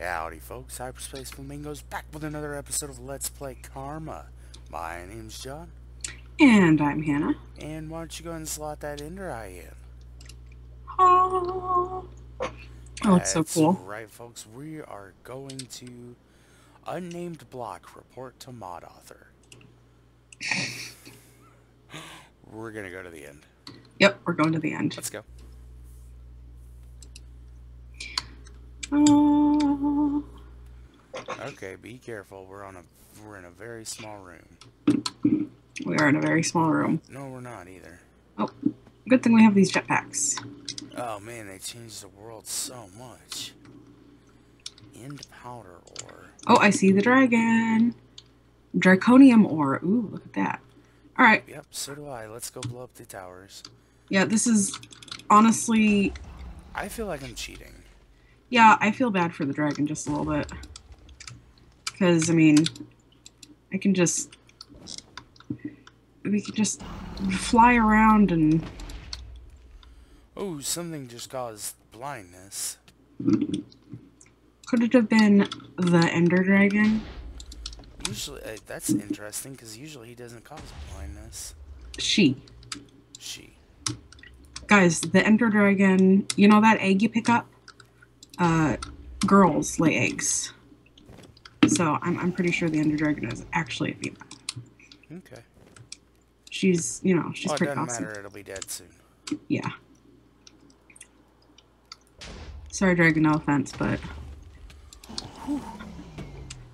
Howdy folks, Hyperspace Flamingos back with another episode of Let's Play Karma. My name's John, And I'm Hannah. and why don't you go and slot that ender eye in? Oh, oh it's so cool. Right folks, we are going to Unnamed Block Report to Mod Author. We're gonna go to the end. Yep, we're going to the end. Let's go. Oh, Okay, be careful. We're on a we're in a very small room. we are in a very small room. No, we're not either. Oh, good thing we have these jetpacks. Oh man, they changed the world so much. End powder ore. Oh, I see the dragon. Draconium ore. Ooh, look at that. All right. Yep, so do I. Let's go blow up the towers. Yeah, this is honestly. I feel like I'm cheating. Yeah, I feel bad for the dragon just a little bit. Because, I mean, I can just. We can just fly around and. Oh, something just caused blindness. Could it have been the Ender Dragon? Usually, uh, that's interesting because usually he doesn't cause blindness. She. She. Guys, the Ender Dragon, you know that egg you pick up? Uh, girls lay eggs. So I'm, I'm pretty sure the Ender Dragon is actually a female. Okay. She's, you know, she's well, it pretty doesn't awesome. matter. It'll be dead soon. Yeah. Sorry, Dragon, no offense, but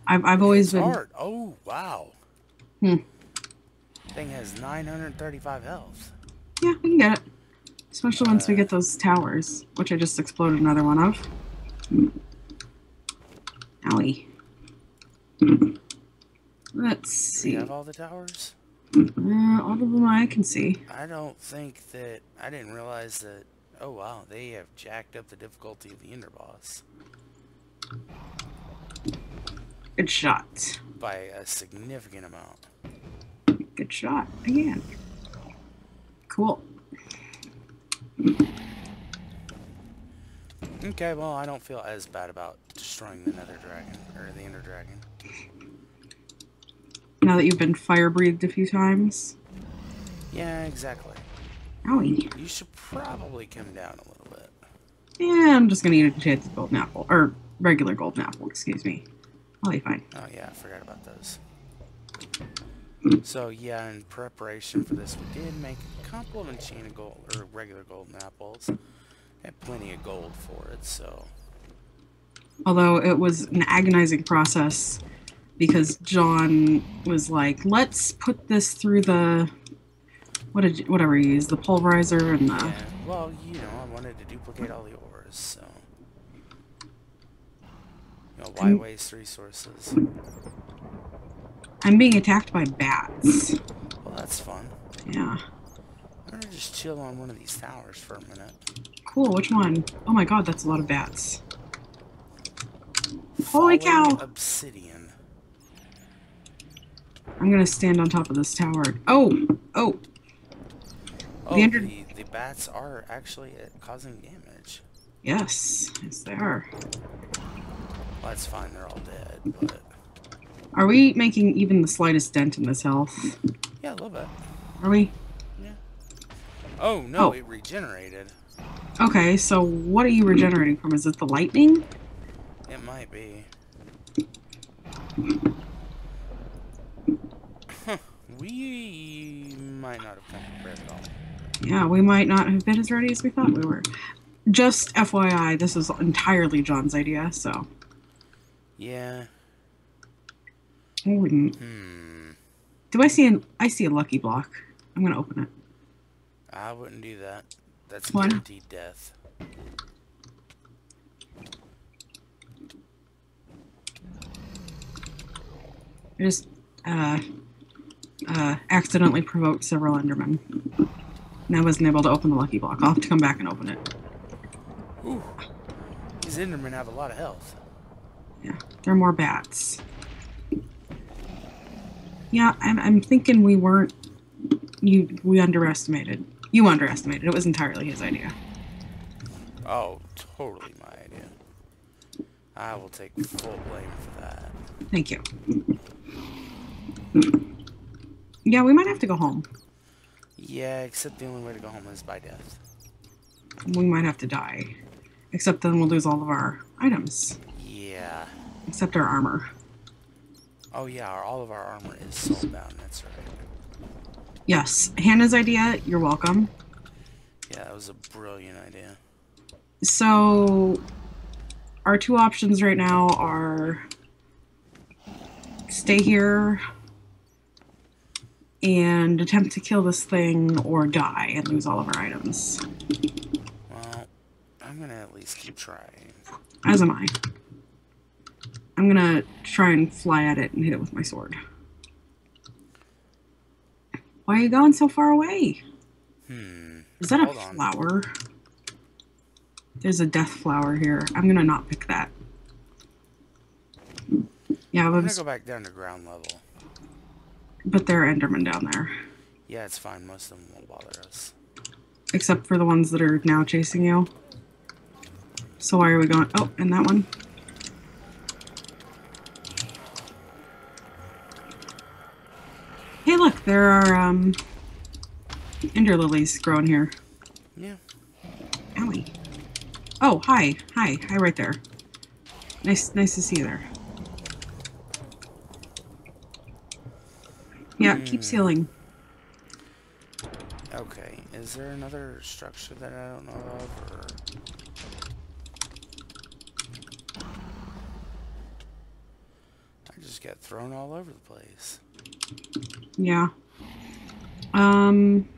I've, I've always It's been. hard. Oh, wow. Hmm. Thing has 935 health. Yeah, we can get it. Especially once we get those towers, which I just exploded another one of. Owie. Let's Do you see. have all the towers? Uh, all of them I can see. I don't think that... I didn't realize that... Oh, wow. They have jacked up the difficulty of the Ender Boss Good shot. by a significant amount. Good shot. Again. Cool. Okay, well, I don't feel as bad about destroying the Nether Dragon, or the Ender Dragon. Now that you've been fire breathed a few times. Yeah, exactly. Owie. You should probably come down a little bit. Yeah, I'm just gonna eat a enchanted golden apple. Or regular golden apple, excuse me. I'll be fine. Oh, yeah, I forgot about those. Mm. So, yeah, in preparation for this, we did make a couple of enchanted gold, or regular golden apples. Had plenty of gold for it, so... Although it was an agonizing process because John was like, let's put this through the what did you, whatever you use, the pulverizer and the Yeah, well, you know, I wanted to duplicate all the ores, so... You know, why Mm. waste resources? I'm being attacked by bats. Well, that's fun. Yeah. I'm gonna just chill on one of these towers for a minute. Cool, which one? Oh my god, that's a lot of bats. Holy Falling cow. Obsidian. I'm gonna stand on top of this tower. Oh! Oh! Oh, The the, the bats are actually uh, causing damage. Yes. Yes they are. Well, that's fine, they're all dead, but... Are we making even the slightest dent in this health? Yeah, a little bit. Are we? Yeah. Oh, no, Oh. it regenerated. Okay, so what are you regenerating from? Is it the lightning? It might be. We might not have come prepared at all. Yeah, we might not have been as ready as we thought we were. Just FYI, this is entirely John's idea, so Yeah. I wouldn't. Hmm. Do I see an? I see a lucky block. I'm gonna open it. I wouldn't do that. That's guaranteed death. I just uh, uh, accidentally provoked several Endermen, and I wasn't able to open the lucky block. I'll have to come back and open it. Ooh. These Endermen have a lot of health. Yeah, there are more bats. Yeah, I'm, I'm thinking we weren't. You we underestimated. You underestimated. It was entirely his idea. Oh, totally my idea. I will take full blame for that. Thank you. Yeah, we might have to go home. Yeah, except the only way to go home is by death. We might have to die. Except then we'll lose all of our items. Yeah. Except our armor. Oh yeah, our, all of our armor is soulbound, that's right. Yes. Hannah's idea, you're welcome. Yeah, that was a brilliant idea. So, our two options right now are stay here and attempt to kill this thing or die and lose all of our items. Well, I'm gonna at least keep trying. As am I. I'm gonna try and fly at it and hit it with my sword. Why are you going so far away? Hmm. Is that a Hold on. flower? There's a death flower here. I'm gonna not pick that. Yeah, I'm gonna go back down to ground level. But there are Endermen down there. Yeah, it's fine. Most of them won't bother us. Except for the ones that are now chasing you. So why are we going? Oh, and that one. Hey, look, there are um, ender lilies growing here. Yeah. Owie. Oh, hi, hi, hi, right there. Nice, nice to see you there. Yeah, keep Hmm. sealing. Okay. Is there another structure that I don't know of, or? I just get thrown all over the place. Yeah. Um.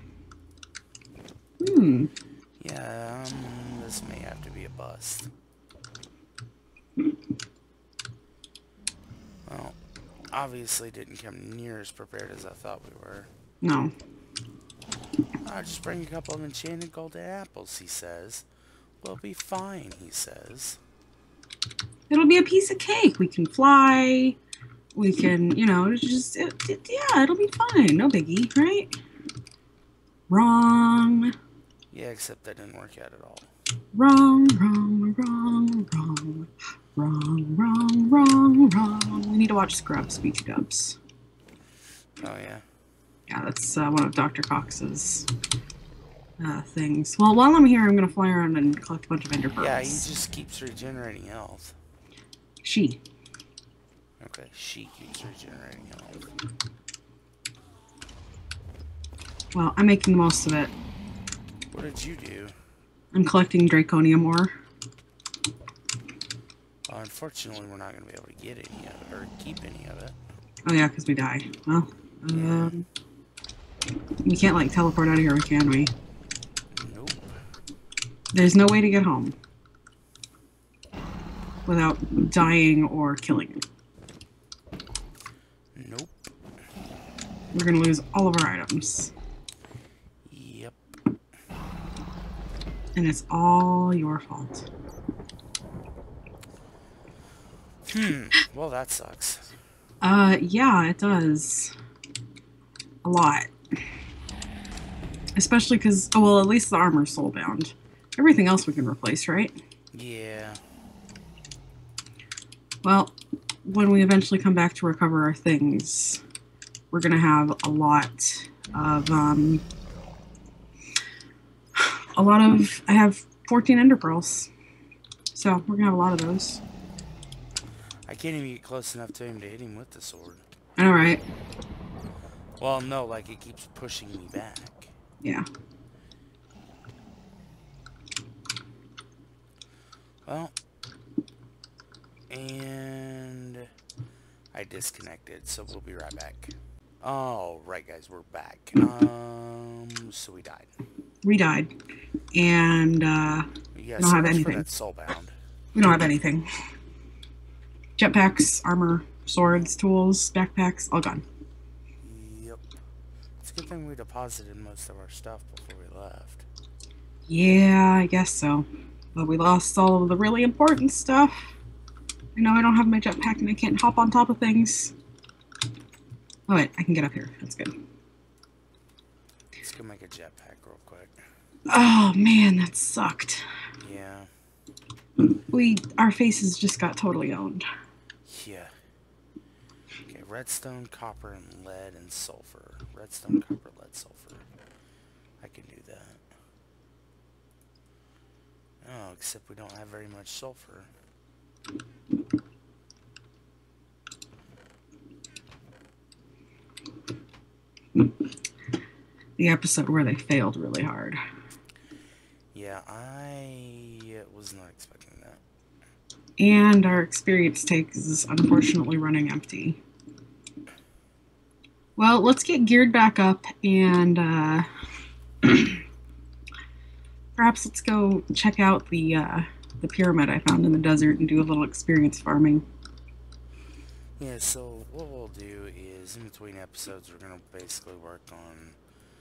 Hmm. Yeah, um, this may have to be a bust. Well, obviously didn't come near as prepared as I thought we were. No. I'll just bring a couple of enchanted golden apples, he says. We'll be fine, he says. It'll be a piece of cake. We can fly. We can, you know, just, it, it- yeah, it'll be fine. No biggie, right? Wrong. Yeah, except that didn't work out at all. Wrong, wrong, wrong, wrong. Wrong, wrong, wrong, wrong. Need to watch Scrubs, BT dubs. Oh yeah. Yeah, that's uh, one of Dr. Cox's uh, things. Well, while I'm here, I'm going to fly around and collect a bunch of ender pearls. Yeah, he just keeps regenerating health. She. Okay, she keeps regenerating health. Well, I'm making the most of it. What did you do? I'm collecting draconium ore. Well, unfortunately, we're not going to be able to get any of it, or keep any of it. Oh yeah, because we die. Well, um, we can't like teleport out of here, can we? Nope. There's no way to get home without dying or killing. Nope. We're gonna lose all of our items, Yep. and it's all your fault. Hmm. Well, that sucks. Uh, yeah, it does. A lot. Especially because, oh, well, at least the armor's soulbound. Everything else we can replace, right? Yeah. Well, when we eventually come back to recover our things, we're gonna have a lot of um a lot of I have 14 ender pearls. So we're gonna have a lot of those. I can't even get close enough to him to hit him with the sword. Alright. Well, no, like it keeps pushing me back. Yeah. Well, and I disconnected, so we'll be right back. All right, guys, we're back. Um, so we died. We died. And uh guys Don't have anything. for that soulbound. we don't have anything. Jetpacks, armor, swords, tools, backpacks, all gone. Yep. It's a good thing we deposited most of our stuff before we left. Yeah, I guess so. But we lost all of the really important stuff. I know I don't have my jetpack and I can't hop on top of things. Oh wait, I can get up here. That's good. Let's go make a jetpack real quick. Oh man, that sucked. Yeah. We our faces just got totally owned. Yeah. Okay, redstone, copper, and lead, and sulfur. Redstone, copper, lead, sulfur. I can do that. Oh, except we don't have very much sulfur. The episode where they failed really hard. Yeah, I was not expecting. And our experience tank is unfortunately running empty. Well, let's get geared back up and uh, perhaps let's go check out the uh, the pyramid I found in the desert and do a little experience farming. Yeah, so what we'll do is in between episodes we're gonna basically work on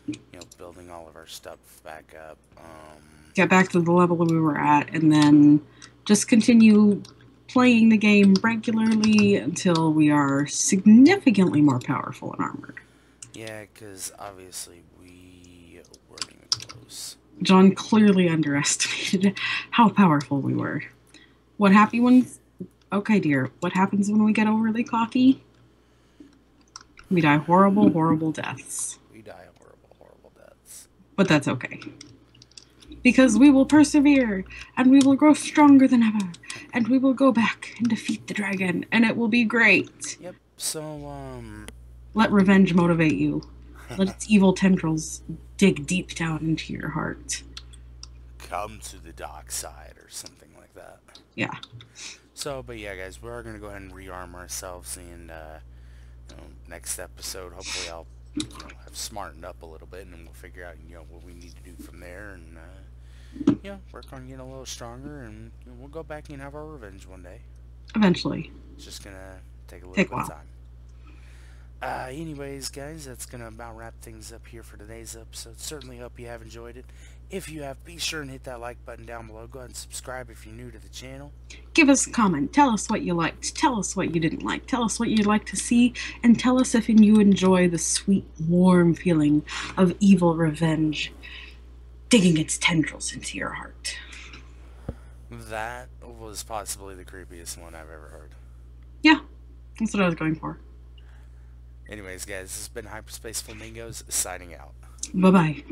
you know building all of our stuff back up. Um, Get back to the level we were at, and then just continue playing the game regularly until we are significantly more powerful and armored. yeah, because obviously we weren't close. John clearly underestimated how powerful we were. What happy when? Okay, dear. What happens when we get overly cocky? We die horrible, horrible deaths. We die horrible, horrible deaths. But that's okay. Because we will persevere, and we will grow stronger than ever, and we will go back and defeat the dragon, and it will be great. Yep. So um, Let revenge motivate you. Let its evil tendrils dig deep down into your heart. come to the dark side or something like that. Yeah. So, but yeah, guys, we are gonna go ahead and rearm ourselves, and uh, you know, next episode, hopefully, I'll you know, have smartened up a little bit, and then we'll figure out you know what we need to do from there, and uh, you know, work on getting a little stronger, and we'll go back and have our revenge one day. Eventually. It's just gonna take a little Take a bit of time. Uh, anyways, guys, that's gonna about wrap things up here for today's episode. Certainly hope you have enjoyed it. If you have, be sure and hit that like button down below. Go ahead and subscribe if you're new to the channel. Give us a comment. Tell us what you liked. Tell us what you didn't like. Tell us what you'd like to see. And tell us if you enjoy the sweet, warm feeling of evil revenge digging its tendrils into your heart. That was possibly the creepiest one I've ever heard. Yeah, that's what I was going for. Anyways, guys, this has been Hyperspace Flamingos signing out. Bye bye.